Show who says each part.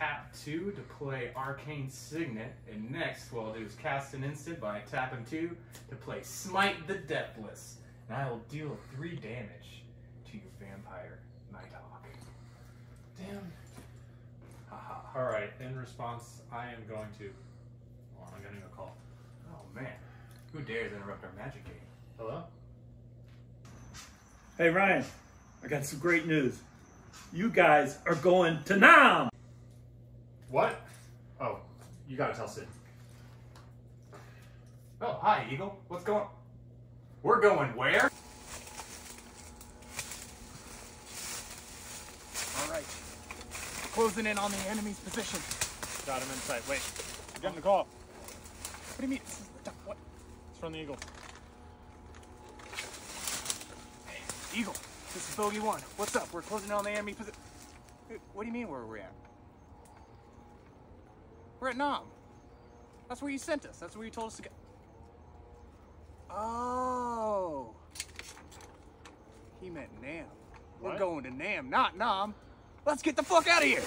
Speaker 1: tap two to play Arcane Signet, and next what I'll do is cast an instant by tapping two to play Smite the Deathless, and I will deal three damage to your vampire Nighthawk.
Speaker 2: Damn.
Speaker 1: Haha.
Speaker 2: All right. In response, I am going to. Well, I'm getting a call.
Speaker 1: Oh man, who dares interrupt our magic game?
Speaker 2: Hello.
Speaker 3: Hey Ryan, I got some great news. You guys are going to NAMM.
Speaker 2: What? Oh, you gotta tell Sid.
Speaker 1: Oh, hi Eagle. What's going? We're going where?
Speaker 4: All right. Closing in on the enemy's position.
Speaker 2: Got him in sight. Wait,
Speaker 4: I'm getting a call. What do you mean? This is- the What?
Speaker 2: it's from the Eagle.
Speaker 4: Eagle, this is Bogey One. What's up? We're closing in on the enemy position. What do you mean where are we're at? We're at NAMM. That's where you sent us. That's where you told us to go. Oh. He meant NAMM. We're going to Nam, not Nam. Let's get the fuck out of here.